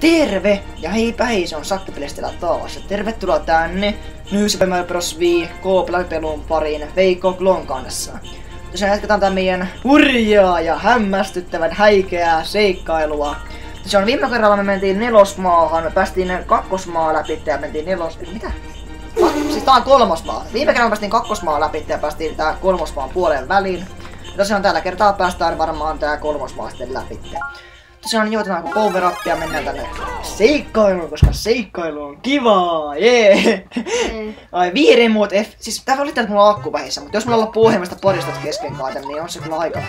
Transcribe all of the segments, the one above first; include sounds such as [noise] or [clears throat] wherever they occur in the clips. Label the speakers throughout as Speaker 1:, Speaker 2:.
Speaker 1: Terve! Ja heipä hei, se on Sakkipelistä taas. Tervetuloa tänne New Super Mario Bros. V K-pelun pariin Veikko Klon kanssa. Tosiaan jatketaan tämän meidän hurjaa ja hämmästyttävän häikeää seikkailua. Tosiaan viime kerralla me mentiin nelosmaahan, me päästiin kakkosmaa läpi ja mentiin nelos... Mitä? Ah, siis tää on kolmosmaa. Viime kerralla päästiin kakkosmaa läpi ja päästiin tää kolmosmaan puolen väliin. Tosiaan tällä kertaa päästään varmaan tää kolmosmaa sitten läpi. Tosiaan juotetaan kuin power up ja mennään tänne seikkailuun, koska seikkailu on kivaa, jee!
Speaker 2: Mm.
Speaker 1: Ai vihreä muut F, siis tää oli että mulla on akku vähissä, mutta jos mulla loppuu ohjelmasta podistot kesken kaiten, niin on se kyllä aika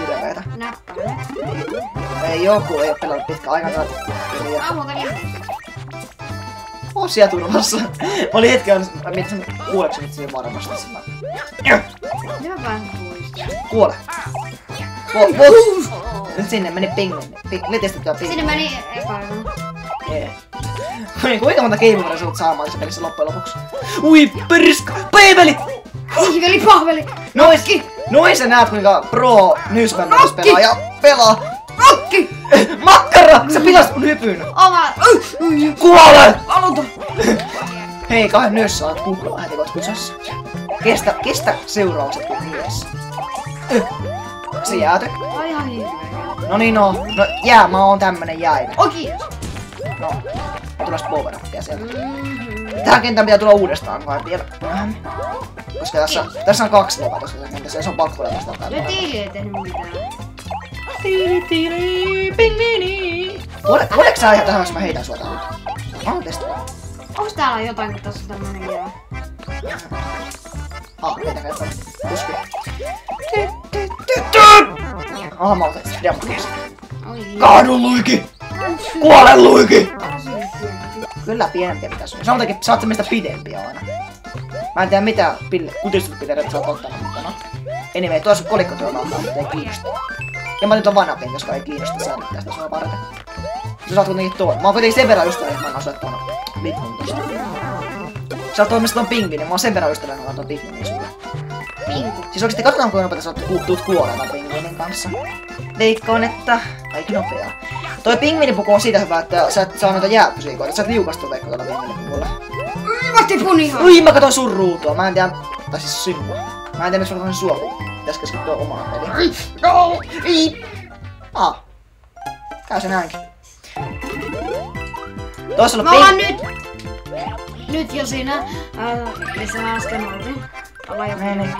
Speaker 1: hirveetä.
Speaker 2: Näppäillä.
Speaker 1: Ei joku, ei oo pelannut pitkä aika tätä peliä.
Speaker 2: Ammuta
Speaker 1: Oo siellä turvassa. [laughs] Mä olin hetken, mä mietin sen kuuleeko nyt siinä varmasti.
Speaker 2: Hyvä pois.
Speaker 1: Kuole. Kuole. Nyt sinne meni pingvin. Ping, letistettyä
Speaker 2: Sinne
Speaker 1: pingvin.
Speaker 2: meni epäilyn.
Speaker 1: Jee. Niin kuinka monta gameoveria sä saamaan tässä pelissä loppujen lopuksi? Ui perska! Päiveli!
Speaker 2: Pahveli, pahveli!
Speaker 1: Nois! Noin sä näet kuinka pro newspaperis pelaa ja pelaa!
Speaker 2: Rokki!
Speaker 1: Makkara! Sä pilasit mun hypyn!
Speaker 2: Oma!
Speaker 1: Kuole!
Speaker 2: Aluta!
Speaker 1: Hei, kahden nössä saat kuplaa heti kun oot. Kestä, kestä seuraukset kun mies. Se jääty.
Speaker 2: Ai ihan hirveä.
Speaker 1: No niin no. No jää, mä oon tämmönen jäinen.
Speaker 2: Oi kiitos.
Speaker 1: No. Tulos power upia sieltä.
Speaker 2: Mhm.
Speaker 1: Tähän kentään pitää tulla uudestaan vai vielä myöhemmin. Koska tässä, tässä on kaksi levätä tässä kentässä ja se on pakko levästä
Speaker 2: Nyt Tiili ei tehnyt mitään.
Speaker 1: Voidaanko sä ihan tähän, jos mä heitän sua tänne? Mä oon testata.
Speaker 2: Onks täällä jotain, kun tässä on tämmönen jää?
Speaker 1: Ah, heitäkää jotain. Puski. Aha, mä otan sitä demokiasta.
Speaker 2: Oi.
Speaker 1: Kaadu luiki! Kuole luiki! Kyllä pienempiä pitäis olla. Sanotaankin, sä oot semmoista pidempiä aina. Mä en tiedä mitä pille, kutistuspillereitä sä oot ottanut mukana. Anyway, tuossa on kolikko tuolla altaa, mutta ei kiinnosta. Ja mä nyt on vanhempi, koska ei kiinnosta sä nyt tästä sua varten. Sä saat kuitenkin tuon. Mä oon kuitenkin sen verran ystävä, että mä en osoittanut Bitmun tosta. Sä oot toimista ton pingvinin, mä oon sen verran ystävä, että mä oon ton sulle.
Speaker 2: Pinku.
Speaker 1: Siis oikeesti katsotaan kuinka nopeasti sä ku- tuut kuolemaan pingvinin kanssa. Veikkaan, että aika nopeaa. Toi pingvinipuku on siitä hyvä, että sä et saa noita jääpysikoita. Sä et liukastua veikko tuolla pingvinipukulla.
Speaker 2: Mä tipun ihan.
Speaker 1: Ui, mä katsoin sun ruutua. Mä en tiedä, tai siis sinua. Mä en tiedä, miksi mä katsoin sua, kun pitäis keskittyä omaan peliin. No! Ei! Ah. Käy se näinkin. Tossa on ping...
Speaker 2: nyt... Nyt jo siinä, äh, missä äsken oltiin. Ollaan jo
Speaker 1: Niin, niin.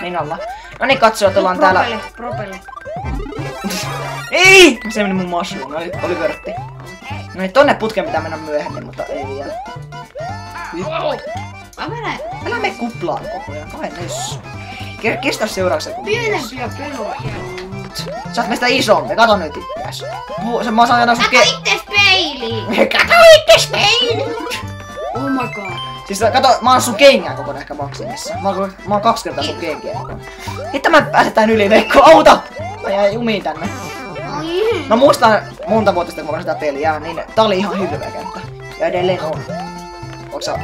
Speaker 1: Niin ollaan. No niin, katsojat, ollaan täällä...
Speaker 2: Propelle, propelle. [laughs]
Speaker 1: Ei! Se meni mun mushroom, oli, oli vörtti. No niin, tonne putkeen pitää mennä myöhemmin, mutta ei vielä.
Speaker 2: Mä menen
Speaker 1: Älä mene kuplaan koko ajan, kai nys. Ke- kestä seuraavaksi kun
Speaker 2: pienempiä peloja.
Speaker 1: Sä oot meistä isompi, kato nyt itseäs. Se mä saan aina sun
Speaker 2: Kato
Speaker 1: ke...
Speaker 2: ittees peiliin! [laughs]
Speaker 1: Kato itses peiliin!
Speaker 2: Oh my god.
Speaker 1: Siis kato, mä oon sun kengän kokoinen ehkä maksimissa. Mä oon, mä oon kaksi kertaa sun kokoinen. Hitto mä pääsetään yli, Veikko, auta! Mä jäin jumiin tänne.
Speaker 2: Ai.
Speaker 1: Mä muistan monta vuotta sitten, kun mä sitä peliä, niin tää oli ihan hirveä kenttä. Ja edelleen on. Onko sä on.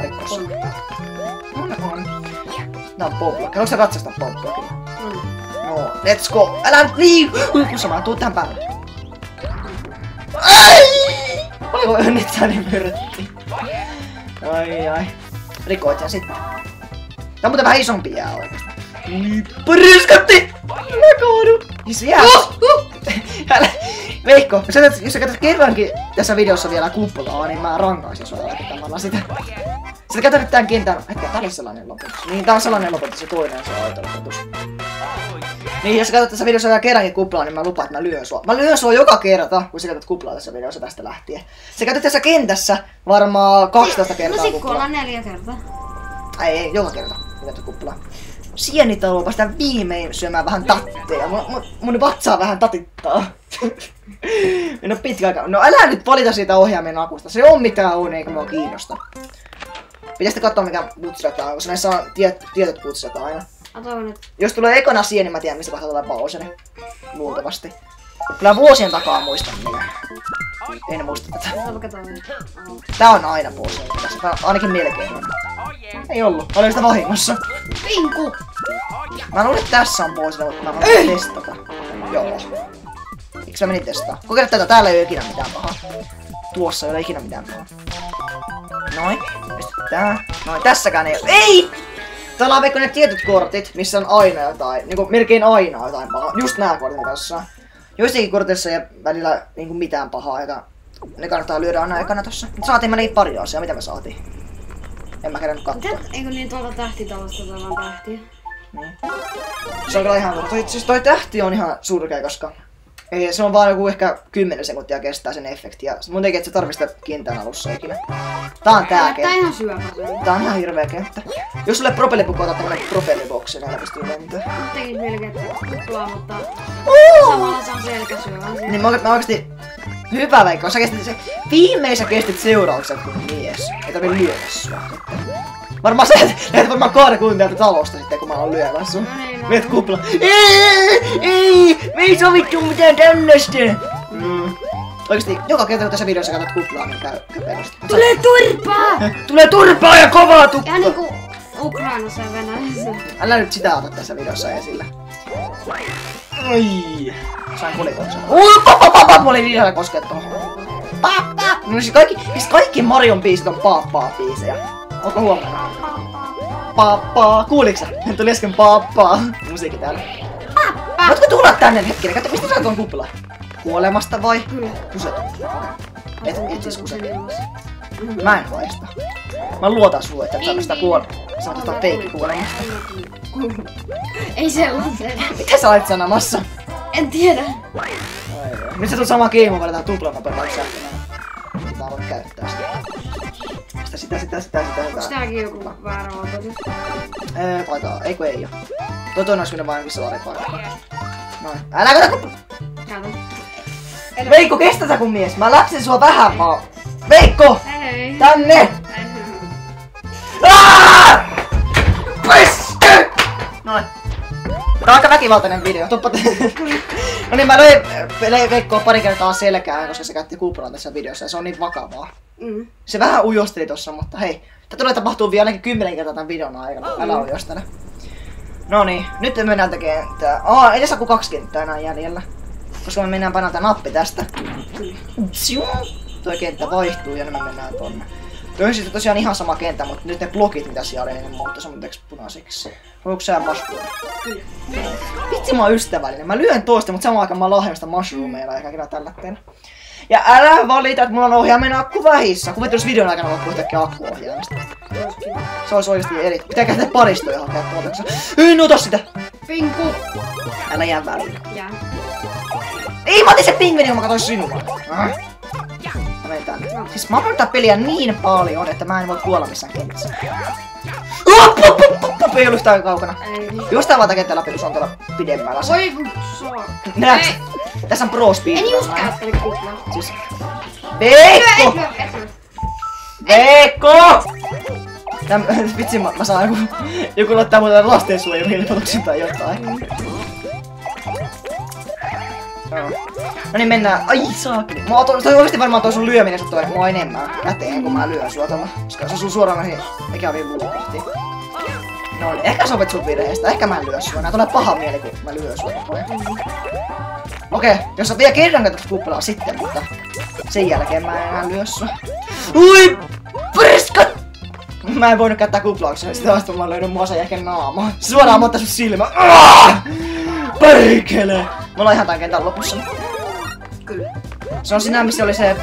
Speaker 1: Tää on popla. Haluatko sä katsastaa kyllä?
Speaker 2: Mm.
Speaker 1: No, let's go! Älä nyt liiku! Kun mä tuu tähän päälle. Ai! Oliko onnitsani myrtti? Ai ai. Rikoit sen sitten. Tää on muuten vähän isompi jää oikeesti. Ui, Pariskatti! Mä kaadun! Siis jää!
Speaker 2: Uh, uh. [laughs]
Speaker 1: Älä, Veikko, jos jos sä käytät kerrankin tässä videossa vielä kuplaa, niin mä rankaisin sua lähettämällä sitä. Sä käytät nyt tän kentän... Hetken, tää oli sellainen lopetus. Niin, tää on sellainen lopetus, se toinen on se aito lopetus. Niin, jos sä käytät tässä videossa vielä kerrankin kuplaa, niin mä lupaan, että mä lyön sua. Mä lyön sua joka kerta, kun sä käytät kuplaa tässä videossa tästä lähtien. Sä käytät tässä kentässä varmaan 12 kertaa
Speaker 2: No sit
Speaker 1: kuplaa.
Speaker 2: kuollaan neljä kertaa.
Speaker 1: Ei, ei, joka kerta. Mitä kuplaa. Sienit haluaa päästä viimein syömään vähän tatteja. Mun, mun, mun vatsaa vähän tatittaa. [laughs] oo pitkä aika. No älä nyt valita siitä ohjaimen akusta. Se on mitään on, eikä mua kiinnosta. Pitäisi katsoa mikä putsata on, koska näissä on tiet, tietyt putsata aina.
Speaker 2: Toivon, että
Speaker 1: Jos tulee ekana sieni, mä tiedän mistä kohtaa tulee Bowseri. Luultavasti. Kyllä vuosien takaa muistan minä. En muista tätä. Tää on aina Bowseri. Tää on ainakin melkein. Ei ollut. Olin sitä vahingossa.
Speaker 2: Pinku!
Speaker 1: Mä luulen, että tässä on Bowser, mutta mä voin testata. Joo. Miksi mä menin testaa? Kokeile tätä, täällä ei ole ikinä mitään pahaa. tuossa ei ole ikinä mitään pahaa. Noin. Sitten tää. Noin, tässäkään ei Ei! Täällä on vaikka ne tietyt kortit, missä on aina jotain, niinku melkein aina jotain pahaa. Just nää kortit tässä. Joissakin korteissa ei välillä niinku mitään pahaa, jota ne kannattaa lyödä aina ekana tossa. Mut saatiin me niin pari asiaa, mitä me saatiin? En mä kerännyt katsoa.
Speaker 2: Mitä? Eikö niin tuolla tähtitalosta tuolla on tähtiä?
Speaker 1: Niin. Se on kyllä ihan toi, siis toi tähti on ihan surkea, koska ei, se on vaan joku ehkä 10 sekuntia kestää sen efekti. Ja muutenkin, että se tarvitsee kentän alussa ikinä. Tää on tää
Speaker 2: Tää
Speaker 1: kenttä.
Speaker 2: ihan syöpä.
Speaker 1: Tää on ihan hirveä kenttä. Jos sulle propellipukko ottaa tämmönen propelliboksi, niin älä pystyy lentää.
Speaker 2: Tekin melkein tuplaa, mutta
Speaker 1: Oh!
Speaker 2: samalla se on selkäsyövä.
Speaker 1: Niin mä, mä oikeesti... Hyvä Veikko, sä kestit se... Viimein sä kestit seurauksen kuin mies. Ei tarvi lyödä sua. Varmaan sä lähet varmaan kaari täältä talosta sitten, kun mä oon lyömässä sun.
Speaker 2: No
Speaker 1: kupla. Ei, ei, me ei sovittu mitään tämmöstä. Mm. Oikeesti, joka kerta kun tässä videossa katsot kuplaa, niin käy, käy perusti.
Speaker 2: Tulee turpaa! [laughs]
Speaker 1: Tulee turpaa ja kovaa tukka!
Speaker 2: Ihan niinku Ukrainassa ja Venäjässä.
Speaker 1: Älä nyt sitä ota tässä videossa esille. Ai. Sain kolikon sen. Ui, pap, pap, pap, pap, mä olin vielä koskea tohon. Pap, pap. No siis kaikki, siis kaikki Marion biisit on pappaa biisejä. Onko huomannut? Pappaa. Kuuliks sä? Tuli äsken pappaa. Musiikki täällä. Voitko tulla tänne hetkinen? Katso, mistä sä tuon kupla? Kuolemasta vai?
Speaker 2: Kyllä.
Speaker 1: Kuset. Et, et siis kuset. Mä en haista. Mä luotan sulle, että et saa sitä kuole... Sä oot jotain feikki kuolemasta.
Speaker 2: Ei sellaisen.
Speaker 1: Mitä sä olet sanomassa?
Speaker 2: En tiedä.
Speaker 1: Nyt se on sama keimo, valitaan tuplanopeudella sähkönä. Pitää voi käyttää sitä. Sitä, sitä, sitä, sitä, sitä,
Speaker 2: Onks tääkin joku väärä auto?
Speaker 1: Ee, taitaa, eikö ei oo. Toi toinen olisi mennyt vain missä laripaikka. Noin. Älä kato kun...
Speaker 2: Kato.
Speaker 1: Veikko, kestä sä kun mies. Mä läksin sua vähän vaan. Veikko!
Speaker 2: Ei.
Speaker 1: Tänne! Aaaa! Tää on aika väkivaltainen video. Tuppa [laughs] No niin, mä löin Veikkoa pari kertaa selkään, koska se käytti kupran tässä videossa ja se on niin vakavaa.
Speaker 2: Mm.
Speaker 1: Se vähän ujosteli tossa, mutta hei. Tää tulee tapahtuu vielä ainakin kymmenen kertaa tämän videon aikana. Älä ujostele. No niin, nyt me mennään tekemään tää. Aa, ei tässä kuin kaksi kenttää enää jäljellä. Koska me mennään painaa nappi tästä. Toi kenttä vaihtuu ja nyt me mennään tonne. Toi on siis tosiaan ihan sama kenttä, mutta nyt ne blokit mitä siellä oli, niin ne muuttui semmoiseksi punaiseksi. Voiko sä mushroom? Vitsi mä oon ystävällinen. Mä lyön toista, mutta samaan aikaan mä lahjoin sitä mushroomeilla eikä kyllä tällä teillä. Ja älä valita, että mulla on ohjaimen akku vähissä. Kuvittu jos videon aikana loppuu yhtäkkiä akkuohjaimesta. Se olisi oikeesti eri. Pitää käyttää paristoja hakea tuotannossa. Ei, no ota sitä!
Speaker 2: Pinku.
Speaker 1: Älä jää väliin.
Speaker 2: Ja.
Speaker 1: Ei, mä otin se pingvini, kun mä katsoin sinua. Ah. Siis mä oon peliä niin paljon, että mä en voi kuolla missään kentässä. Pop, ei ollut yhtään kaukana. Jostain vaan tää kun se on tuolla pidemmällä.
Speaker 2: Voi saa.
Speaker 1: Näetkö?
Speaker 2: Ei.
Speaker 1: Tässä on pro speed.
Speaker 2: En just käyttänyt kuplaa.
Speaker 1: Siis... Veikko! Veikko! [laughs] Vitsi, mä, mä saan joku, joku laittaa muuten lastensuojeluilmoituksen tai jotain. No niin mennään. Ai saakeli. Oon toi oikeesti varmaan toi sun lyöminen sut toi mua enemmän käteen, kun mä lyön sua tuolla. Koska se on sun suoraan näihin ikäviin luukohtiin. No niin, ehkä sä opit sun virheestä. Ehkä mä en lyö sua. Nää tulee paha mieli, kun mä lyön sua. Okei, jos sä vielä kerran katsot kuppelaa sitten, mutta sen jälkeen mä en lyö sua. Ui! Priskat! Mä en voinut käyttää kuplauksia, sitä vasta mä löydän mua sen jälkeen naamaa. Suoraan mä sun silmä. Aaah! Perkele! Me ollaan ihan tän kentän lopussa.
Speaker 2: Kyllä.
Speaker 1: Se on siinä, missä oli se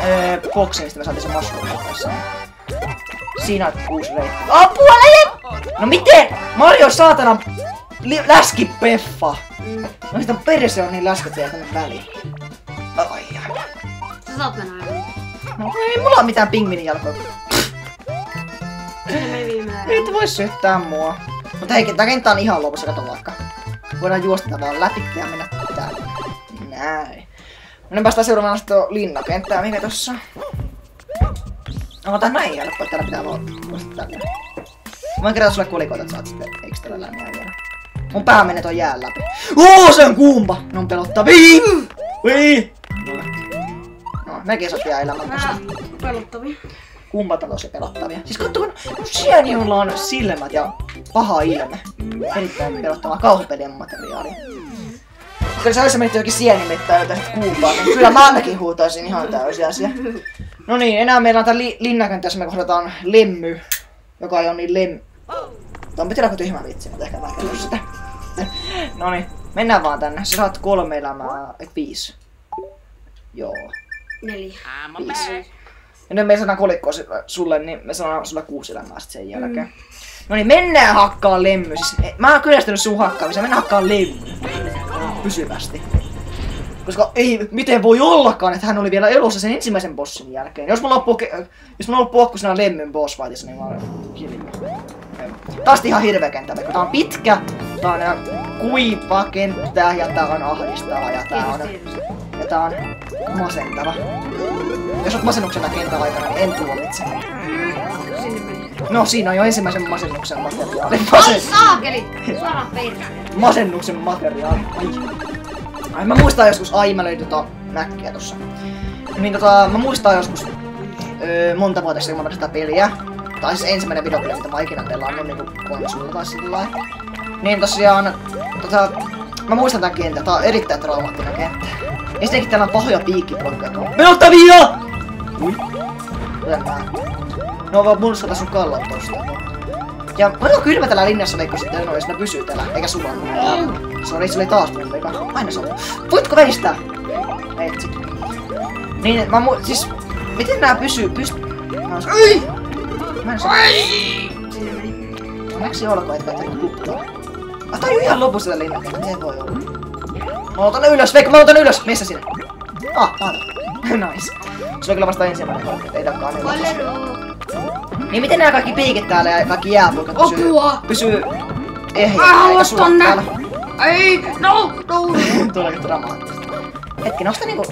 Speaker 1: ee, boksi, mistä me saatiin se mushroom. Siinä on kuusi reittiä. Apua, läjä! No miten? Mario saatana li- läskipeffa.
Speaker 2: Mm.
Speaker 1: No sitä perse on niin läskät vielä tänne väliin. Ai ai.
Speaker 2: Sä saat mennä aivan.
Speaker 1: No ei mulla oo mitään pingvinin jalkoja. Te voi syyttää mua. Mutta hei, tää kenttä on ihan lopussa, kato vaikka. Voidaan juosta vaan läpi ja mennä. Näin. No niin päästään seuraavaan sitten linnakenttään, mikä tossa. Onko tää näin helppo, että täällä pitää tällä. Mä voin kerätä sulle kolikoita, että saat sitten ekstra lämmiä vielä. Mun pää menee ton jään läpi. Oo, se on kuumpa! Ne on pelottavia! Ui! No, no mekin sopii elämän tosta.
Speaker 2: Pelottavia.
Speaker 1: Kumpat on tosi pelottavia. Siis katso, kun Lucianiolla on silmät ja paha ilme. Erittäin pelottavaa kauhupelien materiaalia. Kyllä se olisi mennyt jokin sienimittaa jotain kuumpaa, niin kyllä mä ainakin huutaisin ihan täysiä asia. No niin, enää meillä on tää li- linnakenttä, jossa me kohdataan lemmy, joka ei ole niin lem... Tämä on pitää tyhmä vitsi, mutta ehkä mä sitä. [laughs] no niin, mennään vaan tänne. Sä saat kolme elämää, et viisi. Joo.
Speaker 2: Neljä.
Speaker 1: Viisi. Ja nyt me saadaan kolikkoa sulle, niin me saadaan sulle kuusi elämää sit sen jälkeen. No niin, mennään hakkaa lemmy. Siis, mä oon kyllästynyt sun hakkaamiseen, mennään hakkaa lemmy. Pysyvästi. Koska ei, miten voi ollakaan, että hän oli vielä elossa sen ensimmäisen bossin jälkeen. Jos mulla loppuu, jos mulla loppuu lemmyn boss fightissa, niin mä olen kilmi. Taas ihan hirveä kenttä, kun tää on pitkä, tää on kuiva kenttä ja tää on ahdistava ja tää on. Ja tää on masentava. Jos oot masennuksen tän kentän aikana, niin en tuomitse. No siinä on jo ensimmäisen masennuksen materiaali.
Speaker 2: Ai
Speaker 1: Masen,
Speaker 2: saakeli! Suoraan
Speaker 1: masennuksen materiaali. Ai. Ai mä muistan joskus, ai mä löin tota näkkiä tossa. Niin tota, mä muistan joskus öö, monta vuotta sitten, kun mä sitä peliä. Tai siis ensimmäinen videopeli, mitä mä ikinä pelannut niinku konsolilla tai sillä lailla. Niin tosiaan, tota, mä muistan tän kentän, tää on erittäin traumaattinen kenttä. Ensinnäkin täällä on pahoja piikkipoikkoja tuolla. Pelottavia! Kuten. Ne on vaan murskata sun kallon tosta. Ja paljon kylmä täällä linnassa veikko sitten on, jos ne pysyy täällä, eikä sulla. Sori, se oli taas mun vika. Aina se. Voitko veistää? Etsi. Niin, mä mu... Siis... Miten nää pysyy? Pyst... Mä en saa... Mä en saa... Onneksi olkoon, että et kukkaa. Ah, tää on ihan lopussa linna. Miten voi olla? Mä otan ylös, Veikko, mä otan ylös! Missä sinä? Ah, täällä. [laughs] nice. Se oli kyllä vasta ensimmäinen korkeus, ei takaa niin lopussa.
Speaker 2: Valero.
Speaker 1: Niin miten nämä kaikki piikit täällä ja kaikki jääpuikat pysyy,
Speaker 2: Apua!
Speaker 1: pysyy ehjänä,
Speaker 2: Mä
Speaker 1: eikä sulla täällä?
Speaker 2: Ei! No! No! [laughs]
Speaker 1: Tuleekin dramaattista. Hetken, onks tää niinku...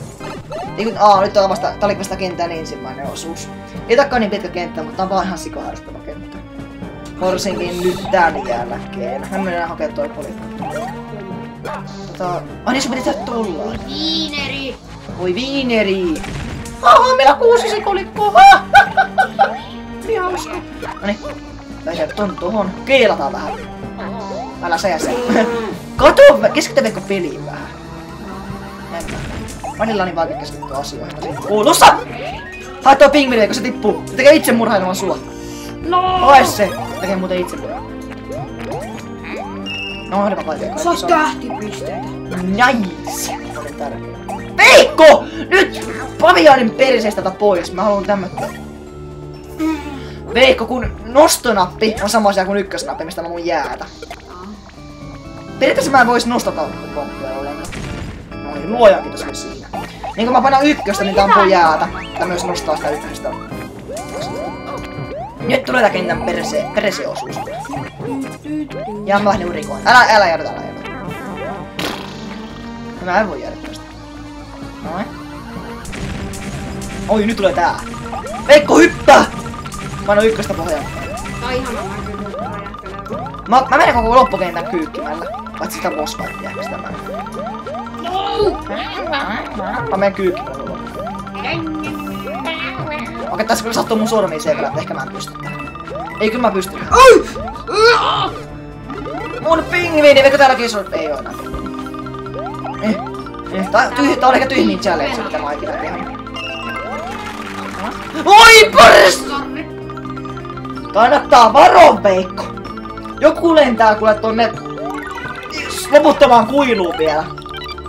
Speaker 1: niinku aa, nyt on vasta, tää oli vasta kentän ensimmäinen osuus. Ei takaa niin pitkä kenttä, mutta tää on vaan ihan sikoharrastava kenttä. Varsinkin nyt tän jälkeen. Mä mennään hakemaan toi kolikko. Tota... Ai niin, sun piti tehdä tollaan.
Speaker 2: Viineri!
Speaker 1: Voi viineri! Aha, meillä on kuusi se kolikkoa! Ihan hauska. Noniin. Lähdetään ton tohon. Keilataan vähän. Älä sä se. Kato, keskity Veikko peliin vähän. Mennään. Välillä on niin vaikea keskittyä asioihin. Kuulussa! Hae toi pingvini, kun se tippuu. Se tekee itsemurhailemaan sua.
Speaker 2: No!
Speaker 1: Hae se! Tekee muuten itsemurhaa. No, hyvä vaikea. kaikki.
Speaker 2: Saa
Speaker 1: Se on-
Speaker 2: tähtipisteitä.
Speaker 1: Nice! Oli tärkeä. Veikko! Nyt! Paviaanin perseestä tätä pois. Mä haluan tämmöttä. Veikko, kun nostonappi on sama asia kuin ykkösnappi, mistä mä mun jäätä. Periaatteessa mä en vois nostata pomppia ollenkaan. Noin, luojan kiitos siinä. Niin kun mä painan ykköstä, niin tää ampuu jäätä. Tää myös nostaa sitä ykköstä. Nyt tulee tää kentän perse, perseosuus. Ja mä lähden urikoon. Älä, älä jäädä, älä jäädä. Mä en voi jäädä tästä. Noin. Oi, nyt tulee tää. Veikko, hyppää! Paino ykköstä pohjaan.
Speaker 2: Tää on ihana mä.
Speaker 1: Mä, mä menen koko loppukentän kyykkimällä. Paitsi sitä boss fightia, sitä mä.
Speaker 2: No!
Speaker 1: Mä menen kyykkimällä Okei, tässä kyllä sattuu mun sormiin sen verran, että ehkä mä en pysty tähän. Ei, kyllä mä pystyn.
Speaker 2: Ai!
Speaker 1: Mun pingviini, veikö täälläkin sun... Ei oo enää. Eh, eh, tää, tyh, tää on ehkä tyhmin challenge, mitä mä ikinä tehnyt. Oi!
Speaker 2: Sorry.
Speaker 1: Kannattaa varo, Veikko! Joku lentää kuule tonne loputtomaan kuiluun vielä.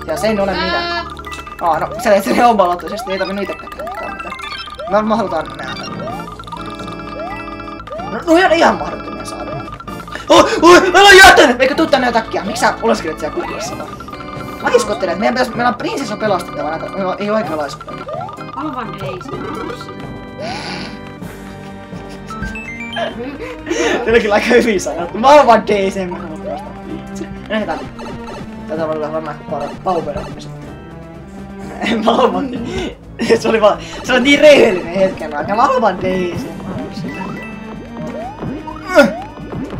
Speaker 1: Ja se ei ole minä. Aa, no sä teet sen omaloitteisesti, ei tarvi niitäkään käyttää mitään. Me varmaan halutaan nähdä. No, no on ihan mahdottomia saada. Oi, oi, älä jää tänne! Eikö tuu tänne jotakia? Miksi sä oleskelet siellä kuplassa? Mä iskottelen, että meidän pitäis, meillä on prinsessa pelastettava näitä, ei oikea laiskutella.
Speaker 2: Aivan ei
Speaker 1: Teilläkin aika hyvin sanottu. Mä oon vaan Daisy, en mä halua pelastaa itse. Lähdetään. Tätä voi olla varmaan paljon power Mä oon vaan... [laughs] Se oli vaan... Se oli niin rehellinen hetken aikaa. Mä en mä halua sitä.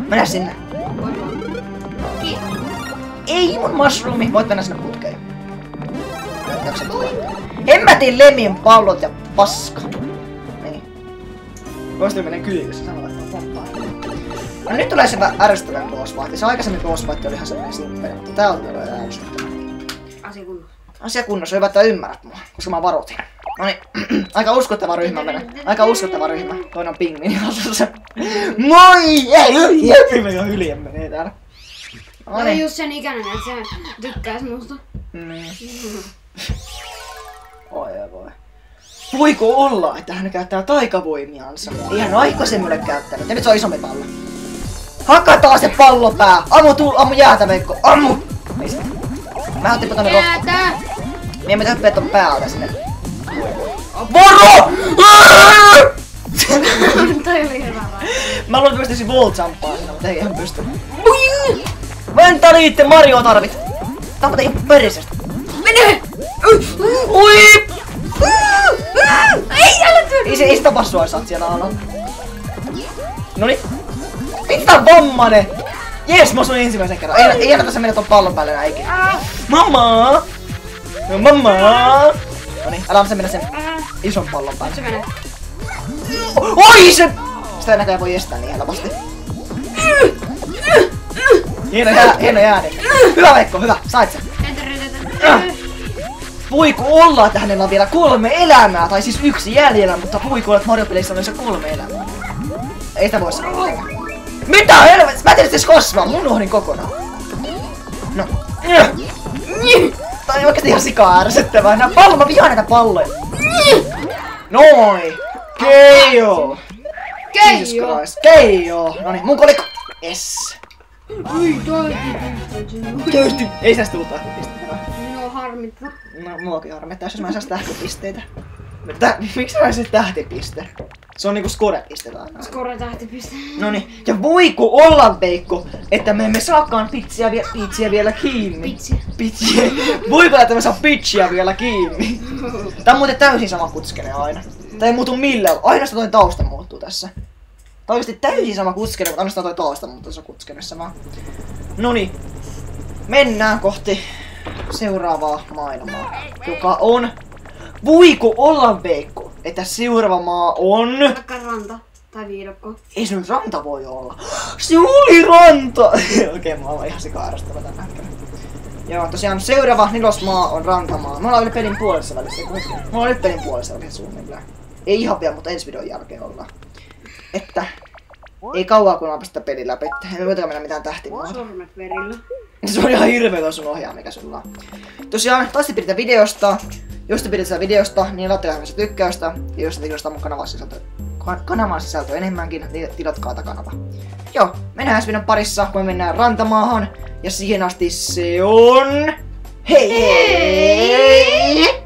Speaker 1: Mennä sinne. Ei mun mushroomi. Voit mennä sinne putkeen. Jaksat tulla. Hemmätin lemin pallot ja paska. Niin. Voisi mennä kylkissä sanoa, että mä pomppaan. No nyt tulee se ärsyttävän boss fight. Se aikaisemmin boss fight oli ihan semmonen simppeli, mutta tää on todella ärsyttävä.
Speaker 2: asia kunnossa.
Speaker 1: Asia kunnossa, hyvä, että ymmärrät mua, koska mä varoitin. No niin, [clears throat] aika uskottava ryhmä menee. Aika uskottava ryhmä. Toinen on pingviini vastassa. [laughs] Moi! Ei, jepi, mega hylje menee täällä. No
Speaker 2: No
Speaker 1: niin.
Speaker 2: just sen ikäinen, että se tykkäis musta.
Speaker 1: Niin. Oi oi voi. Voiko olla, että hän käyttää taikavoimiansa? Ei hän aikaisemmin ole käyttänyt. Ja nyt se on isompi pallo. Hakataan se pallopää! Ammu, tuu, ammu jäätä, Veikko! Ammu! Ei se. Mä otin tonne rokko.
Speaker 2: Jäätä!
Speaker 1: Mie mitä hyppeet on päältä sinne. Varo! [laughs]
Speaker 2: Toi oli hyvä vai?
Speaker 1: Mä luulen, että pystyisin volt jumppaa sinne, mutta ei ihan pysty. Boing! Mentaliitte Mario tarvit! Tapata ihan perisestä.
Speaker 2: Mene!
Speaker 1: Ui!
Speaker 2: Ei älä työ!
Speaker 1: Ei se, ei se tapa sua, oot siellä alla. Noni. Mitä vammane? Jees, mä osuin ensimmäisen kerran. Ei, ei se mennä ton pallon päälle enää ikinä. Mamma! No, mamma! Noni, älä mennä sen ison pallon päälle.
Speaker 2: Se menee.
Speaker 1: Oi se! Sitä ei näköjään voi estää niin helposti. Hieno, jää, hieno ääni. Hyvä Veikko, hyvä. Sait sen. Voiko olla, että hänellä on vielä kolme elämää, tai siis yksi jäljellä, mutta voiko olla, että Mario-peleissä on yleensä kolme elämää? Ei sitä voi sanoa. Mitä helvetti? Mä en tiedä, että se kosmaa. Mun unohdin kokonaan. No. On oikeesti ihan sikaa ärsyttävää. Nää pallo, mä vihaan näitä palloja. Noin. Keijo.
Speaker 2: Keijo!
Speaker 1: Keijo. Noniin, mun kolikko. Yes.
Speaker 2: Ui.
Speaker 1: Ei sitä tullut tähtipistettä.
Speaker 2: Minua harmittaa.
Speaker 1: No, muakin harmittaa, jos mä en saisi tähtipisteitä. Tä, miksi mä saisin tähtipiste? Se on niinku score-piste aina.
Speaker 2: Skore tähtipiste.
Speaker 1: Noniin, ja voiko olla, Veikko, että me emme saakaan pitsiä, vie, pitsiä vielä kiinni?
Speaker 2: Pitsi.
Speaker 1: Pitsiä. Voiko että me saa pitchiä vielä kiinni? Tää on muuten täysin sama kutskene aina. Tää ei muutu millään. Ainoastaan toi tausta muuttuu tässä. Tää on oikeesti täysin sama kutskene, mutta ainoastaan toi tausta muuttuu tässä kutskenessa vaan. Noniin. Mennään kohti seuraavaa maailmaa, joka on... Voiko olla, Veikko, että seuraava maa on...
Speaker 2: Vaikka ranta. Tai viidakko.
Speaker 1: Ei se nyt ranta voi olla. Se oli ranta! [laughs] Okei, okay, mä oon ihan sikaarastava tällä hetkellä. Joo, tosiaan seuraava nelosmaa on rantamaa. Me ollaan yli pelin puolessa välissä. Me ollaan nyt pelin puolessa välissä suunnilleen. Ei ihan vielä, mutta ensi videon jälkeen ollaan. Että ei kauaa kun on päästä pelin läpi. Ei me mennä mitään tähtimaa.
Speaker 2: Sormet verillä. [laughs]
Speaker 1: Se on ihan hirveä toi sun ohjaa, mikä sulla on. Tosiaan, pidätte videosta. Jos te sitä videosta, niin laittakaa se tykkäystä. Ja jos te kiinnostaa mun kanavan sisältö, kan- kanavan sisältö enemmänkin, niin tilatkaa tätä kanava. Joo, mennään ensi parissa, kun me mennään rantamaahan. Ja siihen asti se on... Hei! hei!